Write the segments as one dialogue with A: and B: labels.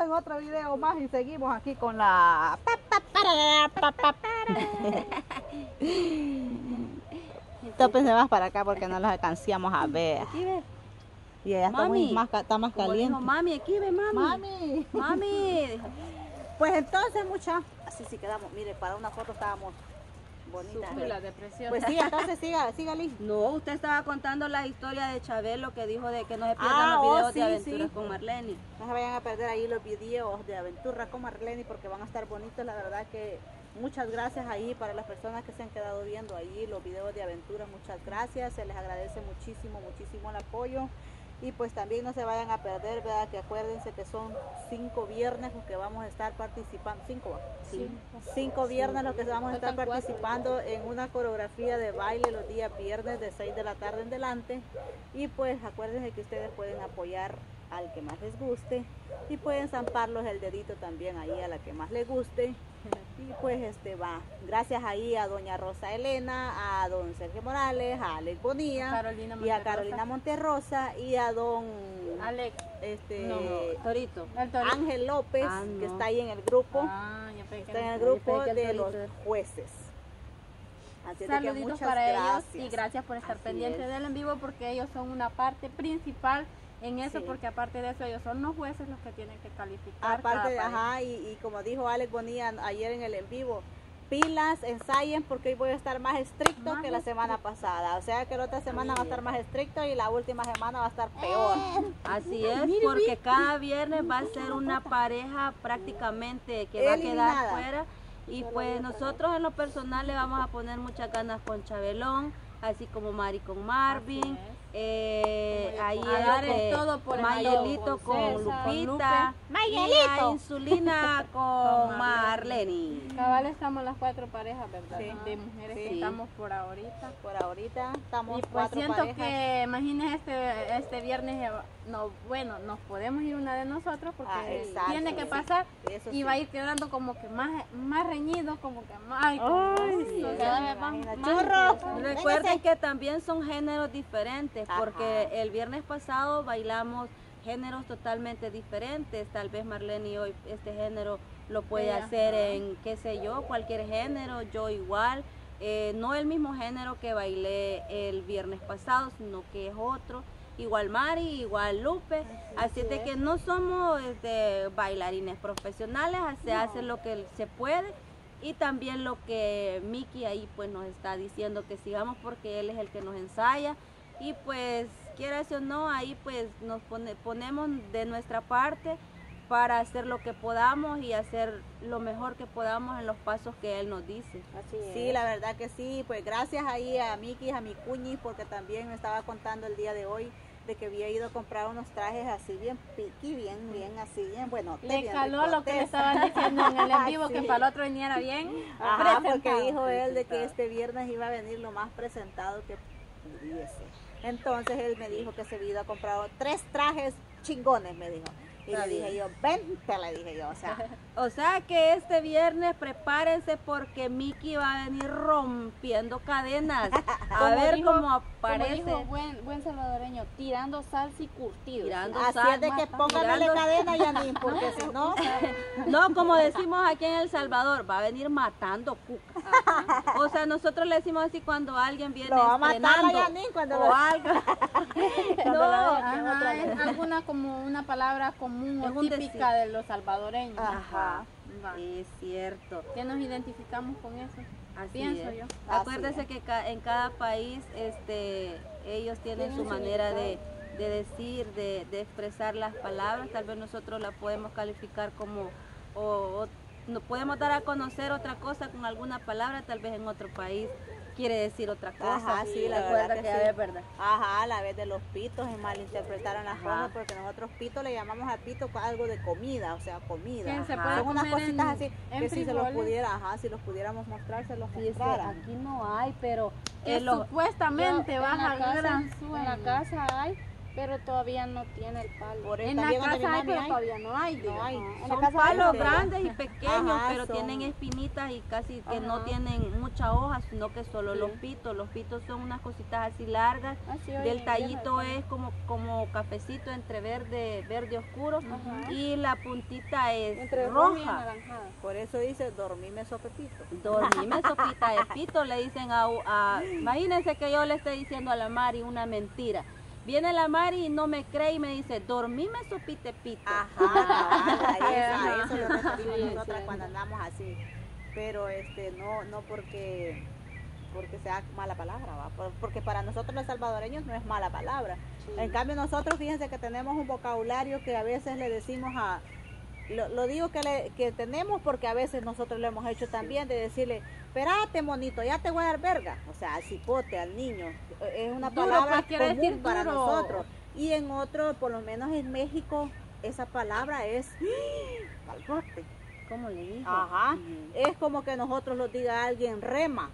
A: en otro video más y seguimos aquí con la... Tópense más para acá porque no los alcanciamos a ver.
B: Aquí ve.
A: Y ella está, muy, más, está más caliente.
B: dijo, mami, aquí ve, mami.
A: Mami.
B: Mami.
A: Pues entonces, mucha. Así sí quedamos. Mire, para una foto estábamos bonitas.
C: Chula, de preciosa.
A: Pues sí, entonces siga, siga Liz.
B: No, usted estaba contando la historia de Chabelo que dijo de que no se pierdan
A: Ah,
B: los
A: oh,
B: videos
A: sí,
B: de aventuras
A: sí.
B: con Marlene.
A: No se vayan a perder ahí los videos de aventura con Marlene porque van a estar bonitos. La verdad que muchas gracias ahí para las personas que se han quedado viendo ahí los videos de aventura. Muchas gracias. Se les agradece muchísimo, muchísimo el apoyo. Y pues también no se vayan a perder, ¿verdad? Que acuérdense que son cinco viernes los que vamos a estar participando. Cinco, ¿va? Cinco viernes los que vamos a estar participando en una coreografía de baile los días viernes de 6 de la tarde en delante. Y pues acuérdense que ustedes pueden apoyar al que más les guste y pueden zamparlos el dedito también ahí a la que más les guste. Y pues este va, gracias ahí a doña Rosa Elena, a don Sergio Morales, a Alex Bonilla
C: Carolina
A: y a. Carolina Monterrosa y a don
C: Alex.
A: este
C: No,
B: Torito.
C: el Torito.
A: Ángel López
B: Ah,
A: que está ahí en el grupo
C: Ah, ya
A: está en el grupo
B: el
A: de los jueces. Así que
C: Saluditos para
A: gracias.
C: ellos y gracias por estar
A: Así
C: pendientes
A: es.
C: del en vivo porque ellos son una parte principal en eso
A: Sí.
C: porque aparte de eso ellos son los jueces los que tienen que calificar.
A: Aparte,
C: cada
A: de,
C: pareja.
A: ajá, y, y como dijo Alex Bonilla ayer en el en vivo, pilas, ensayen porque hoy voy a estar más estricto
C: Más
A: que la semana pasada. O sea que la otra semana va a estar más estricto y la última semana va a estar peor.
B: Así es, porque cada viernes va a ser una pareja prácticamente que va a quedar fuera. Y pues nosotros en lo personal le vamos a poner muchas ganas con Chabelón, así como Mari con Marvin. Eh, ahí
C: A dar el todo por el
B: Mayelito
C: con
B: con, Lupita. Y a Insulina con Marlene.
C: Cabal estamos las cuatro parejas, ¿verdad?
A: Sí.
C: De mujeres
A: Sí.
C: que estamos por ahorita.
A: Por ahorita estamos
C: Y pues
A: cuatro
C: siento
A: parejas.
C: que, imagínese este, este viernes, eh, no, bueno, nos podemos ir una de nosotros porque
A: Ah, exacto,
C: tiene que
A: sí.
C: pasar
A: Eso
C: y
A: sí.
C: va a ir quedando como que más, más reñido, como que más... ay, como-
A: Ay,
C: más- más.
B: Recuerden que también son géneros diferentes,
A: Ajá.
B: porque el viernes pasado bailamos géneros totalmente diferentes. Tal vez Marlene hoy este género lo puede hacer
C: ajá.
B: en, qué sé yo, cualquier género, yo igual. Eh, no el mismo género que bailé el viernes pasado, sino que es otro. Igual Mari, igual Lupe. Así, es de que no somos este, bailarines profesionales, se hace lo que se puede. Y también lo que Miki ahí pues nos está diciendo que sigamos porque él es el que nos ensaya. Y pues quieras o no, ahí pues nos pone- ponemos de nuestra parte para hacer lo que podamos y hacer lo mejor que podamos en los pasos que él nos dice.
A: Sí, la verdad que sí. Pues gracias ahí a Miki, a mi cuñi, porque también me estaba contando el día de hoy de que había ido a comprar unos trajes así bien piqui, bien, bien así, bien bueno.
C: Le caló lo que le estaban diciendo en el en vivo, que para el otro viniera bien.
A: Ajá, porque dijo él de que este viernes iba a venir lo más presentado que pudiese. Entonces él me dijo que se había comprar tres trajes chingones, me dijo. Y
B: Está
A: le dije yo, vente, le dije yo, o sea,
B: O sea que este viernes prepárense porque Miki va a venir rompiendo cadenas. A
C: Como
B: ver
C: dijo-
B: cómo
C: Como
B: aparece.
C: dijo buen, buen salvadoreño, tirando salsa y curtido.
B: Tirando
A: así
B: sal,
A: es de que pónganle cadena, Yanin, porque si no,
B: No, como decimos aquí en El Salvador, va a venir matando cuca. O sea, nosotros le decimos así cuando alguien viene
A: lo va a matar a Yanin cuando
B: o
A: lo...
B: algo. No.
C: Ajá, es alguna como una palabra común
B: Es
C: o
B: un
C: típica de los salvadoreños.
A: Ajá.
B: Es cierto.
C: Que nos identificamos con eso.
B: Así
C: Pienso
B: es.
C: yo.
B: Acuérdese
A: es.
B: que ca- en cada país este, ellos tienen su
C: su
B: manera de, de decir, de, de expresar las palabras. Tal vez nosotros la podemos calificar como, o, o no podemos dar a conocer otra cosa con alguna palabra, tal vez en otro país quiere decir otra cosa.
A: Ajá, sí, la
B: Recuerda
A: verdad que
B: ya
A: sí.
B: es verdad.
A: Ajá, la vez de los pitos y malinterpretaron las cosas porque nosotros pito le llamamos a pito algo de comida, o sea, comida.
C: Que se
A: Son unas cositas
C: en-
A: así
C: en
A: que si se los pudiera, ajá, si los pudiéramos mostrar, se los mostrara.
B: aquí no hay, pero
C: Que supuestamente
D: la
C: a gran
D: En la casa hay,
C: Pero todavía no tiene el palo.
A: Por
C: en la casa hay, pero
A: hay.
C: todavía no hay.
A: No hay.
C: La
B: Son
C: casa
B: palos grandes y pequeños,
A: Ajá,
B: pero
A: son-
B: tienen espinitas y casi que no tienen mucha hoja, sino que solo
C: Sí.
B: los pitos. Los pitos son unas cositas así largas.
C: Ah, oye,
B: Del tallito es como, como cafecito entre verde, verde oscuro
C: Ajá.
B: y la puntita es
C: Entre roja y.
A: Por eso dice, dormime sopepito.
B: Dormime sopita de pito, le dicen a, a- Imagínense que yo le esté diciendo a la Mari una mentira. Viene la Mari y no me cree y me dice, dormime sopita de pito.
A: Ajá, a eso, a eso nos referimos
C: Sí,
A: nosotras
C: sí.
A: cuando andamos así. Pero este no no porque porque sea mala palabra, porque para nosotros los salvadoreños no es mala palabra. En cambio nosotros fíjense que tenemos un vocabulario que a veces le decimos a lo, lo digo que, le- que tenemos porque a veces nosotros lo hemos hecho también de decirle, espérate monito, ya te voy a dar verga, o sea, al cipote, al niño, es una
C: Duro,
A: palabra
C: pues,
A: común
C: decir
A: para
C: duro.
A: nosotros. Y en otro, por lo menos en México, esa palabra es calvote.
B: ¿Cómo le dije?
A: Ajá. Es como que nosotros lo diga alguien rema.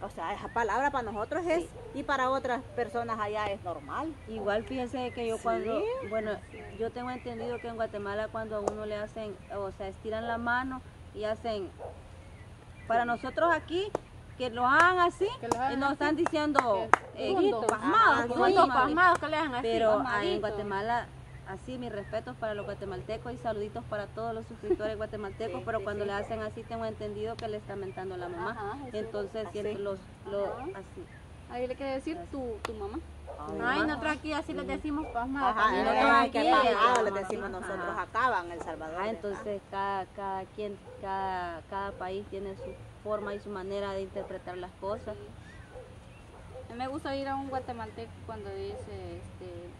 A: O sea, esa palabra para nosotros es y para otras personas allá es normal.
B: Igual fíjense que yo
A: Sí.
B: cuando, bueno, yo tengo entendido que en Guatemala cuando a uno le hacen, o sea, estiran la mano y hacen, para nosotros aquí, que lo hagan así,
C: Que lo hagan
B: y nos
C: así.
B: están diciendo eh,
C: juntos.
B: pasmados, como
C: Juntos
B: dice Mari.
C: pasmados que le hagan así.
B: Pero ah, en. Guatemala, así mis respetos para los guatemaltecos y saluditos para todos los suscriptores guatemaltecos,
A: Sí,
B: pero
A: sí,
B: cuando
A: sí.
B: le hacen así tengo entendido que le está mentando la mamá.
C: Ajá.
B: Entonces siempre los, los así.
C: Ahí le quiere decir tu, tu mamá.
A: Ay,
C: nosotros aquí así les decimos pasmados.
A: Ajá,
C: también.
B: nosotros aquí, ajá,
A: les decimos nosotros
B: ajá.
A: acá en El Salvador.
B: Ah, entonces cada, cada quien, cada, cada país tiene su forma y su manera de interpretar las cosas.
C: A mí me gusta ir a un guatemalteco cuando dice, este,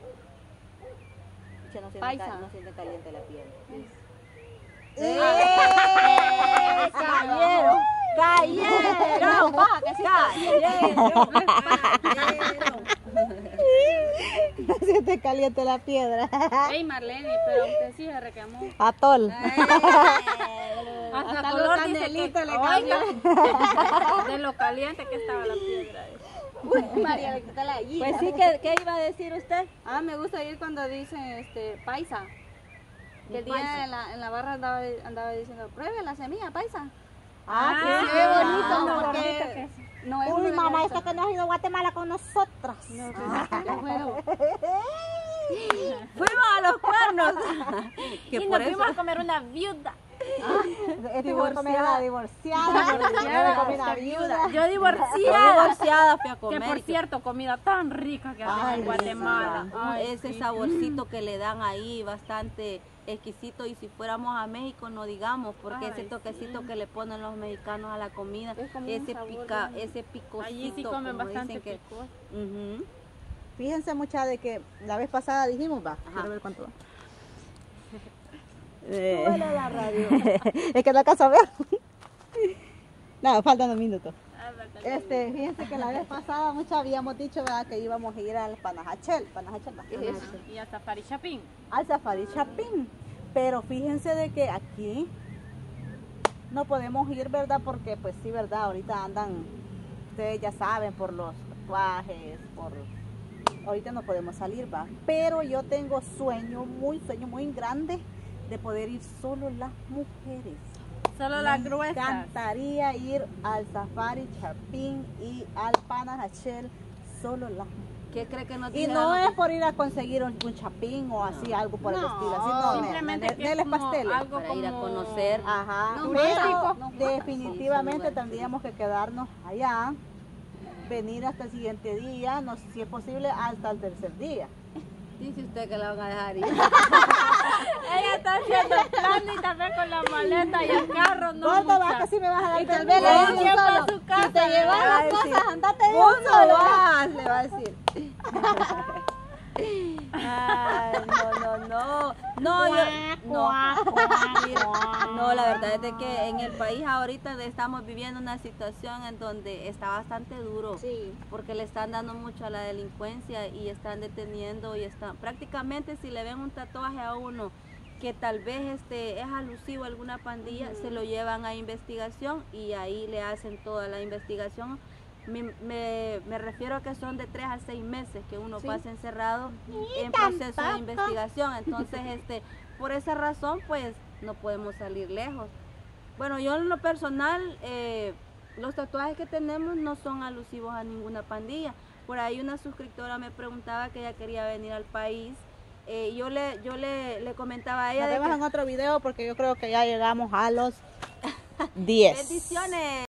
A: Que no siente,
C: Paisa.
A: no siente caliente la piel.
B: ¡Eh! ¡Cayeron! ¡Cayeron!
C: baja, que
B: ¡Cayeron! ¡Cayeron!
A: No siente caliente la piedra.
C: Ey, Marlene, pero usted sí se reclamó.
A: Atol.
C: Hasta,
A: Hasta
C: color dice
A: canelitos le
C: oiga, de lo caliente que estaba la piedra.
A: María, la.
B: Pues sí, ¿qué, qué iba a decir usted?
C: Ah, me gusta ir cuando dicen este, paisa. Que el día
B: Paisa.
C: en la, en la barra andaba, andaba diciendo, pruebe la semilla paisa.
A: Ah,
C: Sí,
A: qué
C: bonito, no,
A: porque-
C: bonito que es. No es
A: Uy, mamá, esta que no ha ido a Guatemala con nosotras.
C: No, pues, qué bueno.
B: Fuimos a los cuernos. que
C: y
B: por
C: nos
B: eso
C: fuimos a comer una viuda.
A: Este la divorciada.
C: Divorciada,
A: viuda.
C: Yo
B: Yo
C: divorciada.
B: divorciada fui a
C: Que
B: comer.
C: por
B: que-
C: cierto, comida tan rica que hacen en Guatemala. Ay,
B: ese
C: sí.
B: saborcito que le dan ahí bastante exquisito y si fuéramos a México no digamos porque
C: Ay,
B: ese toquecito
C: sí.
B: que le ponen los mexicanos a la comida
C: Es como un
B: ese
C: sabor
B: pica ese picocito
C: Allí sí comen
B: como
C: bastante
B: dicen que.
A: Fíjense mucha de que la vez pasada dijimos, va,
B: Ajá.
A: quiero ver cuánto va.
B: Súbele la radio.
A: es que no alcanzo a ver. no, faltan un minuto.
C: Ah.
A: Este, fíjense que la vez pasada mucha habíamos dicho ¿verdad? que íbamos a ir al Panajachel, Panajachel.
C: Ajá. Y a Safari Chapín.
A: al Safari Chapín. Pero fíjense de que aquí no podemos ir, ¿verdad? Porque pues sí, ¿verdad? Ahorita andan, ustedes ya saben, por los tatuajes, por... Ahorita no podemos salir, ¿va? Pero yo tengo sueño, muy sueño muy grande de poder ir solo las mujeres.
C: Solo las
A: Me
C: gruesas.
A: encantaría ir al Safari Chapín y al Panajachel solo las mujeres.
B: ¿Qué cree que nos
A: Y
B: dijeron
A: no es por ir a conseguir un, un chapín o así, algo por el
C: No,
A: estilo. Así no,
C: simplemente que es como algo
B: para ir a
C: como-
B: conocer
A: Ajá,
C: No,
A: pero.
C: No,
A: definitivamente
B: Sí,
A: tendríamos que quedarnos allá, venir hasta el siguiente día, no sé si es posible hasta el tercer día.
B: dice usted que la van a dejar ir
C: Ella está haciendo el plan y también con la maleta y el carro. No,
A: ¿Cuánto
C: mucha.
A: vas que si me vas a dar
C: Y tal vez le a
A: solo.
C: su casa.
A: Si te llevas las cosas, andate de
B: uno
A: un solo.
B: más le va a decir Ay, no, no, no. No, yo, no. No, la verdad es de que en el país ahorita estamos viviendo una situación en donde está bastante duro.
A: Sí.
B: Porque le están dando mucho a la delincuencia y están deteniendo y están prácticamente si le ven un tatuaje a uno que tal vez este es alusivo a alguna pandilla, se lo llevan a investigación y ahí le hacen toda la investigación Me, me, me refiero a que son de tres a seis meses que uno
A: Sí.
B: pasa encerrado en proceso de investigación. Entonces, este, por esa razón, pues no podemos salir lejos. Bueno, yo en lo personal, eh, los tatuajes que tenemos no son alusivos a ninguna pandilla. Por ahí una suscriptora me preguntaba que ella quería venir al país. Eh, yo le, yo le, le comentaba a ella
A: Nos vemos
B: que
A: en otro video porque yo creo que ya llegamos a los 10.
B: bendiciones.